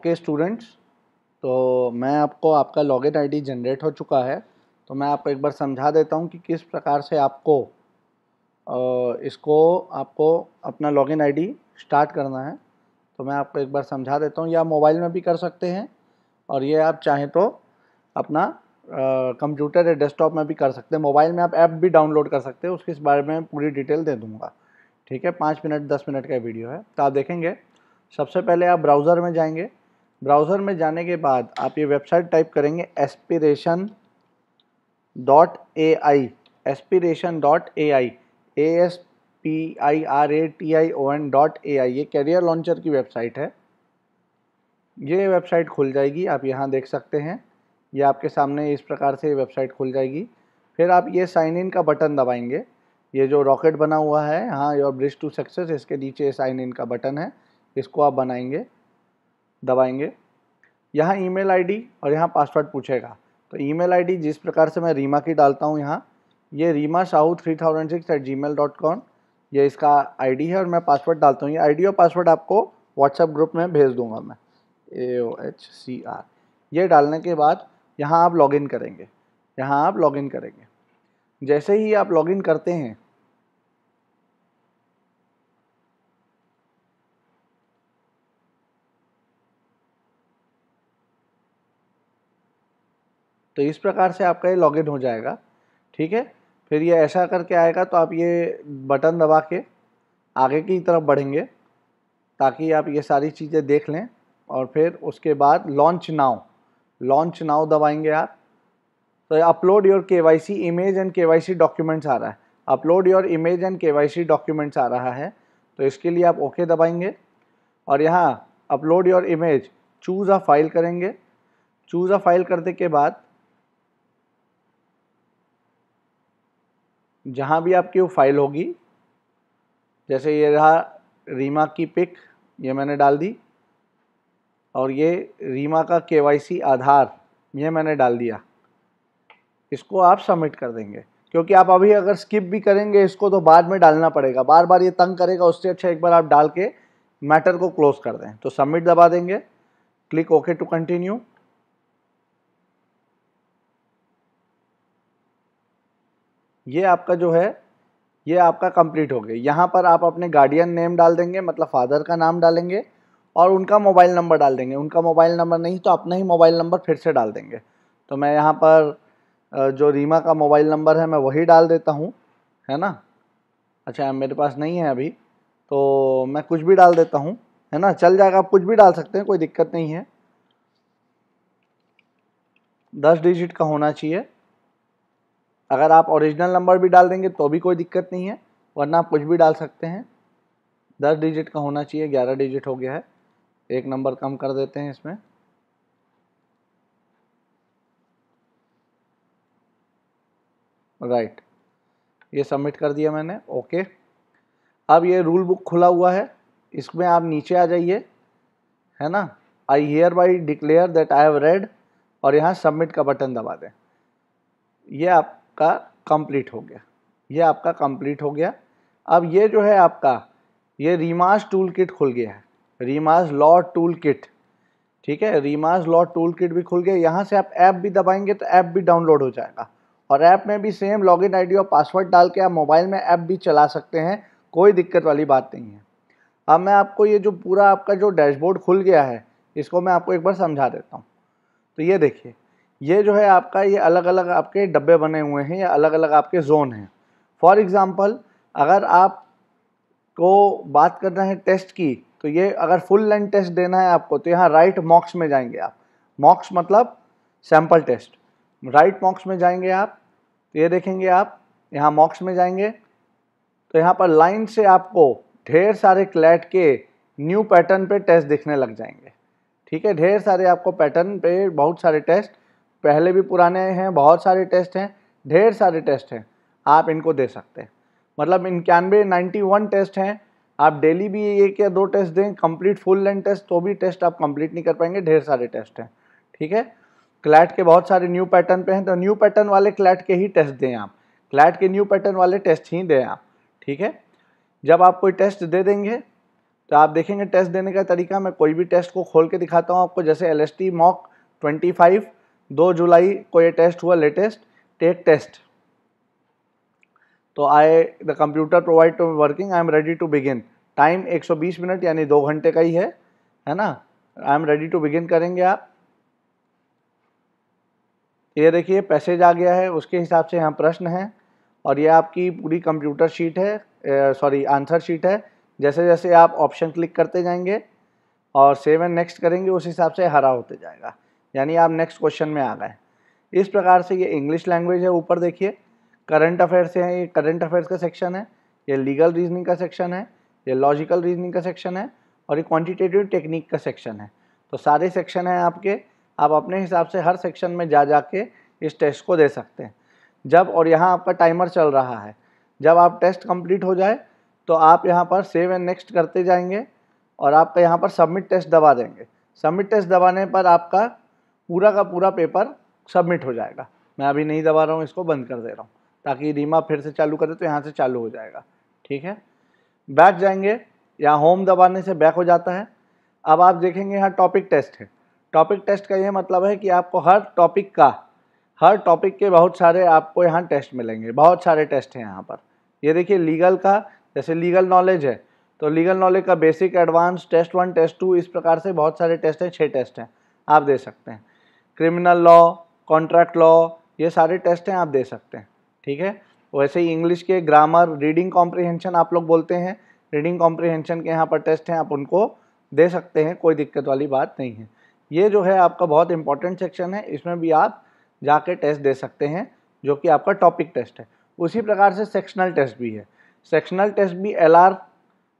Okay students तो मैं आपको, आपका लॉगिन आईडी जनरेट हो चुका है। तो मैं आपको एक बार समझा देता हूँ कि किस प्रकार से आपको इसको आपको अपना लॉगिन आईडी स्टार्ट करना है। तो मैं आपको एक बार समझा देता हूँ। या मोबाइल में भी कर सकते हैं। और ये आप चाहें तो अपना कंप्यूटर या डेस्कटॉप में भी कर सकते हैं। मोबाइल में आप ऐप भी डाउनलोड कर सकते हैं। उसके इस बारे में पूरी डिटेल दे दूँगा। ठीक है? पाँच मिनट, दस मिनट का वीडियो है। तो आप देखेंगे, सबसे पहले आप ब्राउज़र में जाएँगे। ब्राउज़र में जाने के बाद आप ये वेबसाइट टाइप करेंगे aspiration dot A I aspiration dot A I A S P I R A T I O N dot A I ये कैरियर लॉन्चर की वेबसाइट है। ये वेबसाइट खुल जाएगी, आप यहाँ देख सकते हैं। ये आपके सामने इस प्रकार से ये वेबसाइट खुल जाएगी। फिर आप ये साइन इन का बटन दबाएँगे। ये जो रॉकेट बना हुआ है हाँ योर ब्रिज टू सक्सेस इसके नीचे साइन इन का बटन है। इसको आप बनाएँगे। दबाएँगे। यहाँ ईमेल आईडी और यहाँ पासवर्ड पूछेगा। तो ईमेल आईडी जिस प्रकार से मैं रीमा की डालता हूँ यहाँ, ये Reema Sahu three thousand six eight G mail dot com ये इसका आईडी है और मैं पासवर्ड डालता हूँ। ये आईडी और पासवर्ड आपको व्हाट्सएप ग्रुप में भेज दूँगा मैं। ए ओ एच सी आर ये डालने के बाद यहाँ आप लॉगिन करेंगे। यहाँ आप लॉगिन करेंगे। जैसे ही आप लॉगिन करते हैं तो इस प्रकार से आपका ये लॉगिन हो जाएगा। ठीक है? फिर ये ऐसा करके आएगा तो आप ये बटन दबा के आगे की तरफ़ बढ़ेंगे ताकि आप ये सारी चीज़ें देख लें और फिर उसके बाद लॉन्च नाउ लॉन्च नाउ दबाएँगे आप। तो upload your K Y C image and K Y C documents आ रहा है। Upload your image and K Y C documents आ रहा है। तो इसके लिए आप ओके दबाएँगे। और यहाँ upload your image choose a file करेंगे। चूज़ अ फ़ाइल करने के बाद जहाँ भी आपकी वो फ़ाइल होगी, जैसे ये रहा रीमा की पिक ये मैंने डाल दी, और ये रीमा का केवाईसी आधार, ये मैंने डाल दिया। इसको आप सबमिट कर देंगे, क्योंकि आप अभी अगर स्किप भी करेंगे, इसको तो बाद में डालना पड़ेगा। बार बार ये तंग करेगा, उससे अच्छा एक बार आप डाल के मैटर को क्लोज कर दें। तो सबमिट दबा देंगे क्लिक ओके टू कंटिन्यू ये आपका जो है, ये आपका कंप्लीट हो गया। यहाँ पर आप अपने गार्डियन नेम डाल देंगे मतलब फादर का नाम डालेंगे और उनका मोबाइल नंबर डाल देंगे। उनका मोबाइल नंबर नहीं तो अपना ही मोबाइल नंबर फिर से डाल देंगे। तो मैं यहाँ पर जो रीमा का मोबाइल नंबर है, मैं वही डाल देता हूँ, है ना? अच्छा मेरे पास नहीं है अभी तो मैं कुछ भी डाल देता हूँ, है ना? चल जाएगा, आप कुछ भी डाल सकते हैं, कोई दिक्कत नहीं है। दस डिजिट का होना चाहिए। अगर आप ओरिजिनल नंबर भी डाल देंगे तो भी कोई दिक्कत नहीं है, वरना आप कुछ भी डाल सकते हैं। दस डिजिट का होना चाहिए, ग्यारह डिजिट हो गया है। एक नंबर कम कर देते हैं इसमें। राइट ये सबमिट कर दिया मैंने ओके अब ये रूल बुक खुला हुआ है, इसमें आप नीचे आ जाइए, है ना? I hereby declare that I have read और यहाँ सबमिट का बटन दबा दें। ये आप आपका कंप्लीट हो गया। ये आपका कंप्लीट हो गया। अब ये जो है आपका, ये रीमास टूल किट खुल गया है। रीमास लॉ टूल किट ठीक है? रीमास लॉ टूल किट भी खुल गया। यहाँ से आप ऐप भी दबाएँगे तो ऐप भी डाउनलोड हो जाएगा। और ऐप में भी सेम लॉगिन आईडी और पासवर्ड डाल के आप मोबाइल में ऐप भी चला सकते हैं। कोई दिक्कत वाली बात नहीं है। अब मैं आपको ये जो पूरा आपका जो डैशबोर्ड खुल गया है, इसको मैं आपको एक बार समझा देता हूँ। तो ये देखिए ये जो है आपका, ये अलग अलग आपके डब्बे बने हुए हैं या अलग अलग आपके जोन हैं। फॉर एग्ज़ाम्पल अगर आप को बात करना है टेस्ट की तो ये अगर फुल लेंथ टेस्ट देना है आपको तो यहाँ राइट मॉक्स में जाएँगे आप। मॉक्स मतलब सैंपल टेस्ट राइट मॉक्स में जाएँगे आप तो ये देखेंगे आप, यहाँ मॉक्स में जाएँगे। तो यहाँ पर लाइन से आपको ढेर सारे क्लैट के न्यू पैटर्न पे टेस्ट दिखने लग जाएँगे। ठीक है, ढेर सारे आपको पैटर्न पे बहुत सारे टेस्ट पहले भी पुराने हैं, बहुत सारे टेस्ट हैं, ढेर सारे टेस्ट हैं, आप इनको दे सकते हैं। मतलब इक्यानवे नाइन्टी वन टेस्ट हैं, आप डेली भी एक या दो टेस्ट दें, कंप्लीट फुल लेंथ टेस्ट तो भी टेस्ट आप कंप्लीट नहीं कर पाएँगे, ढेर सारे टेस्ट हैं, ठीक है? क्लैट के बहुत सारे न्यू पैटर्न पे हैं तो न्यू पैटर्न वाले क्लैट के ही टेस्ट दें आप, क्लैट के न्यू पैटर्न वाले टेस्ट ही दें आप, ठीक है? जब आप कोई टेस्ट दे देंगे तो आप देखेंगे टेस्ट देने का तरीका, मैं कोई भी टेस्ट को खोल के दिखाता हूँ आपको, जैसे L S T mock twenty five दो जुलाई को ये टेस्ट हुआ लेटेस्ट टेक टेस्ट तो I the computer provide to working I am ready to begin time 120 minute यानी दो घंटे का ही है है ना? I am ready to begin करेंगे आप. ये देखिए पैसेज आ गया है, उसके हिसाब से यहाँ प्रश्न है, और ये आपकी पूरी कंप्यूटर शीट है सॉरी आंसर शीट है. जैसे जैसे आप ऑप्शन क्लिक करते जाएँगे, और सेव एंड नेक्स्ट करेंगे, उस हिसाब से हरा होते जाएगा. यानी आप नेक्स्ट क्वेश्चन में आ गए। इस प्रकार से ये इंग्लिश लैंग्वेज है, ऊपर देखिए। करंट अफेयर्स है, ये करंट अफेयर्स का सेक्शन है, ये लीगल रीजनिंग का सेक्शन है, ये लॉजिकल रीजनिंग का सेक्शन है, और ये क्वांटिटेटिव टेक्निक का सेक्शन है। तो सारे सेक्शन हैं आपके, आप अपने हिसाब से हर सेक्शन में जा जा के इस टेस्ट को दे सकते हैं। जब, और यहाँ आपका टाइमर चल रहा है, जब आप टेस्ट कंप्लीट हो जाए तो आप यहाँ पर सेव एंड नेक्स्ट करते जाएँगे, और आपका यहाँ पर सबमिट टेस्ट दबा देंगे। सबमिट टेस्ट दबाने पर आपका पूरा का पूरा पेपर सबमिट हो जाएगा। मैं अभी नहीं दबा रहा हूँ, इसको बंद कर दे रहा हूँ, ताकि रीमा फिर से चालू करे तो यहाँ से चालू हो जाएगा। ठीक है? बैक जाएँगे, यहाँ होम दबाने से बैक हो जाता है। अब आप देखेंगे यहाँ टॉपिक टेस्ट है। टॉपिक टेस्ट का ये मतलब है कि आपको हर टॉपिक का, हर टॉपिक के बहुत सारे आपको यहाँ टेस्ट मिलेंगे। बहुत सारे टेस्ट हैं यहाँ पर। ये देखिए, लीगल का, जैसे लीगल नॉलेज है तो लीगल नॉलेज का basic advance test one, test two, इस प्रकार से बहुत सारे टेस्ट हैं छः टेस्ट हैं, आप दे सकते हैं। क्रिमिनल लॉ, कॉन्ट्रैक्ट लॉ, ये सारे टेस्ट हैं, आप दे सकते हैं, ठीक है? वैसे ही इंग्लिश के ग्रामर, रीडिंग कॉम्प्रिहेंशन आप लोग बोलते हैं, रीडिंग कॉम्प्रिहेंशन के यहाँ पर टेस्ट हैं, आप उनको दे सकते हैं, कोई दिक्कत वाली बात नहीं है। ये जो है आपका बहुत इंपॉर्टेंट सेक्शन है, इसमें भी आप जाके टेस्ट दे सकते हैं, जो कि आपका टॉपिक टेस्ट है। उसी प्रकार से सेक्शनल टेस्ट भी है। सेक्शनल टेस्ट भी एल आर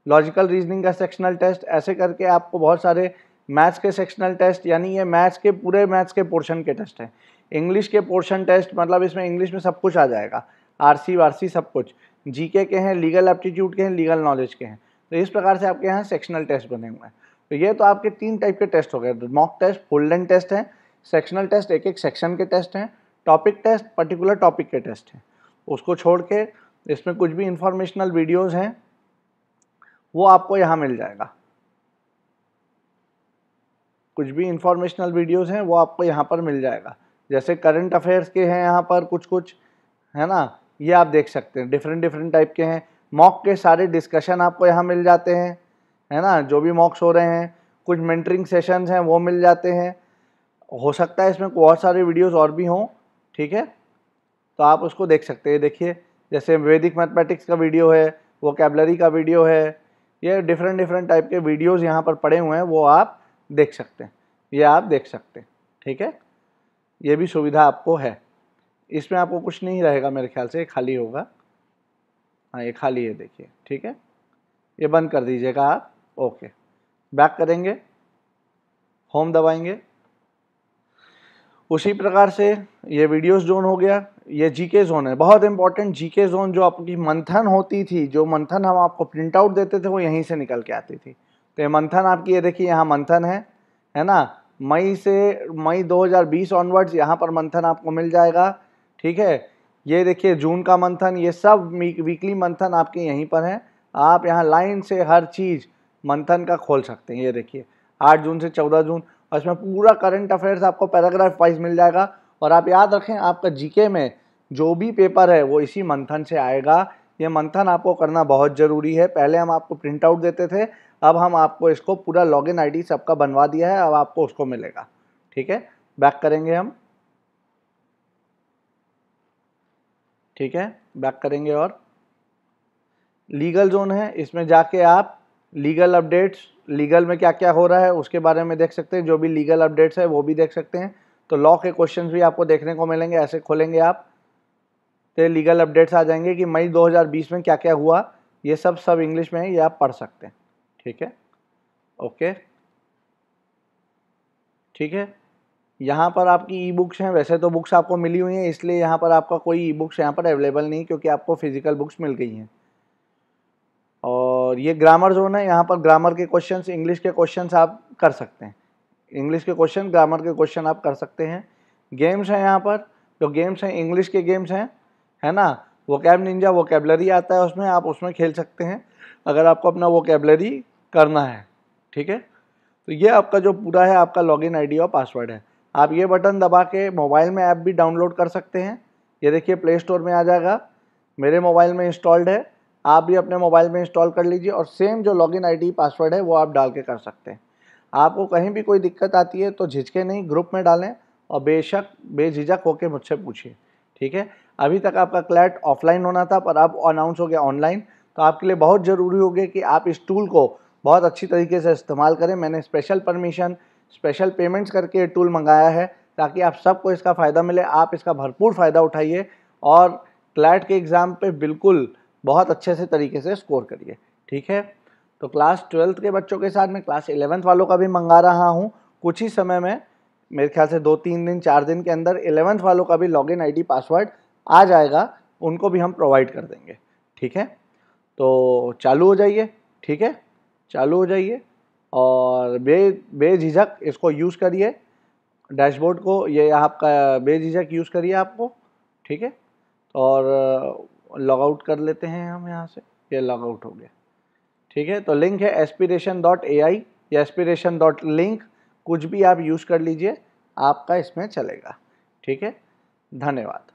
लॉजिकल रीजनिंग का सेक्शनल टेस्ट ऐसे करके आपको बहुत सारे मैथ्स के सेक्शनल टेस्ट यानी ये मैथ्स के पूरे मैथ्स के पोर्शन के टेस्ट हैं। इंग्लिश के पोर्शन टेस्ट मतलब इसमें इंग्लिश में सब कुछ आ जाएगा। आर सी वार सब कुछ। जी के हैं लीगल एप्टीट्यूड के हैं लीगल नॉलेज के हैं। तो इस प्रकार से आपके यहाँ सेक्शनल टेस्ट बने हुए हैं। तो ये तो आपके तीन टाइप के टेस्ट हो गए। Mock test full length test हैं। सेक्शनल टेस्ट एक एक सेक्शन के टेस्ट हैं। टॉपिक टेस्ट पर्टिकुलर टॉपिक के टेस्ट हैं। उसको छोड़ के इसमें कुछ भी इंफॉर्मेशनल वीडियोज़ हैं, वो आपको यहाँ मिल जाएगा। कुछ भी इंफॉर्मेशनल वीडियोज़ हैं, वो आपको यहाँ पर मिल जाएगा। जैसे करंट अफेयर्स के हैं यहाँ पर कुछ कुछ है ना? ये आप देख सकते हैं डिफरेंट डिफरेंट टाइप के हैं। मॉक के सारे डिस्कशन आपको यहाँ मिल जाते हैं, है ना? जो भी मॉक्स हो रहे हैं, कुछ मेंटरिंग सेशंस हैं, वो मिल जाते हैं। हो सकता है इसमें बहुत सारे वीडियोस और भी हों, ठीक है? तो आप उसको देख सकते हैं। देखिए, जैसे वैदिक मैथमेटिक्स का वीडियो है वो कैबलरी का वीडियो है, ये डिफरेंट डिफरेंट टाइप के वीडियोज़ यहाँ पर पड़े हुए हैं, वो आप देख सकते हैं। ये आप देख सकते हैं, ठीक है? ये भी सुविधा आपको है। इसमें आपको कुछ नहीं रहेगा मेरे ख्याल से, ये खाली होगा। हाँ ये खाली है, देखिए, ठीक है? ये बंद कर दीजिएगा आप, ओके। बैक करेंगे, होम दबाएँगे। उसी प्रकार से ये वीडियोस जोन हो गया, ये जीके जोन है। बहुत इंपॉर्टेंट जीके जोन जो आपकी मंथन होती थी, जो मंथन हम आपको प्रिंट आउट देते थे, वो यहीं से निकल के आती थी। तो ये मंथन आपकी, ये देखिए यहाँ मंथन है है ना? मई से, मई 2020 ऑनवर्ड्स यहाँ पर मंथन आपको मिल जाएगा, ठीक है? ये देखिए जून का मंथन, ये सब वीकली मंथन आपके यहीं पर है। आप यहाँ लाइन से हर चीज़ मंथन का खोल सकते हैं, ये देखिए। आठ जून से चौदह जून, और इसमें पूरा करंट अफेयर्स आपको पैराग्राफ वाइज मिल जाएगा, और आप याद रखें, आपका जीके में जो भी पेपर है, वो इसी मंथन से आएगा। ये मंथन आपको करना बहुत ज़रूरी है। पहले हम आपको प्रिंट आउट देते थे, अब हम आपको इसको पूरा लॉगिन आईडी सबका बनवा दिया है, अब आपको उसको मिलेगा। ठीक है? बैक करेंगे हम। ठीक है? बैक करेंगे और। लीगल जोन है, इसमें जाके आप लीगल अपडेट्स लीगल में क्या क्या हो रहा है, उसके बारे में देख सकते हैं। जो भी लीगल अपडेट्स है, वो भी देख सकते हैं। तो लॉ के क्वेश्चन भी आपको देखने को मिलेंगे, ऐसे खोलेंगे आप। तो लीगल अपडेट्स आ जाएँगे कि मई 2020 में क्या क्या हुआ। ये सब सब इंग्लिश में है ये आप पढ़ सकते हैं। ठीक है? ओके ठीक है? यहाँ पर आपकी ई बुक्स हैं। वैसे तो बुक्स आपको मिली हुई हैं, इसलिए यहाँ पर आपका कोई ई बुक्स यहाँ पर अवेलेबल नहीं, क्योंकि आपको फ़िज़िकल बुक्स मिल गई हैं। और ये ग्रामर जोन है। यहाँ पर ग्रामर के क्वेश्चंस इंग्लिश के क्वेश्चंस आप कर सकते हैं। इंग्लिश के क्वेश्चन ग्रामर के क्वेश्चन आप कर सकते हैं। गेम्स हैं यहाँ पर। जो गेम्स हैं इंग्लिश के गेम्स हैं है ना? वो कैब निंजा वो कैबलरी आता है उसमें, आप उसमें खेल सकते हैं, अगर आपको अपना वो कैबलरी करना है, ठीक है? तो ये आपका जो पूरा है, आपका लॉगिन आईडी और पासवर्ड है। आप ये बटन दबा के मोबाइल में ऐप भी डाउनलोड कर सकते हैं। ये देखिए प्ले स्टोर में आ जाएगा। मेरे मोबाइल में इंस्टॉल्ड है। आप भी अपने मोबाइल में इंस्टॉल कर लीजिए और सेम जो लॉगिन आईडी पासवर्ड है, वो आप डाल के कर सकते हैं। आपको कहीं भी कोई दिक्कत आती है तो झिझके नहीं ग्रुप में डालें और बेशक, बेझिझक होकर मुझसे पूछिए। ठीक है? अभी तक आपका क्लैट ऑफलाइन होना था, पर अब अनाउंस हो गया ऑनलाइन तो आपके लिए बहुत ज़रूरी हो गया कि आप इस टूल को बहुत अच्छी तरीके से इस्तेमाल करें। मैंने स्पेशल परमिशन स्पेशल पेमेंट्स करके ये टूल मंगाया है, ताकि आप सबको इसका फ़ायदा मिले। आप इसका भरपूर फ़ायदा उठाइए और क्लैट के एग्ज़ाम पे बिल्कुल बहुत अच्छे से तरीके से स्कोर करिए। ठीक है? तो क्लास ट्वेल्थ के बच्चों के साथ मैं क्लास इलेवेंथ वालों का भी मंगा रहा हूँ। कुछ ही समय में मेरे ख्याल से दो, तीन दिन, चार दिन के अंदर इलेवेंथ वालों का भी लॉगिन आईडी पासवर्ड आ जाएगा, उनको भी हम प्रोवाइड कर देंगे। ठीक है? तो चालू हो जाइए, ठीक है? चालू हो जाइए और बे, बेझिझक इसको यूज़ करिए। डैशबोर्ड को, ये आपका बेझिझक यूज़ करिए आपको, ठीक है? और लॉग आउट कर लेते हैं हम यहाँ से, ये लॉग आउट हो गया। ठीक है? तो लिंक है एस्पिरेशन डॉट ए आई या एस्पिरेशन डॉट लिंक कुछ भी आप यूज़ कर लीजिए आपका इसमें चलेगा। ठीक है? धन्यवाद।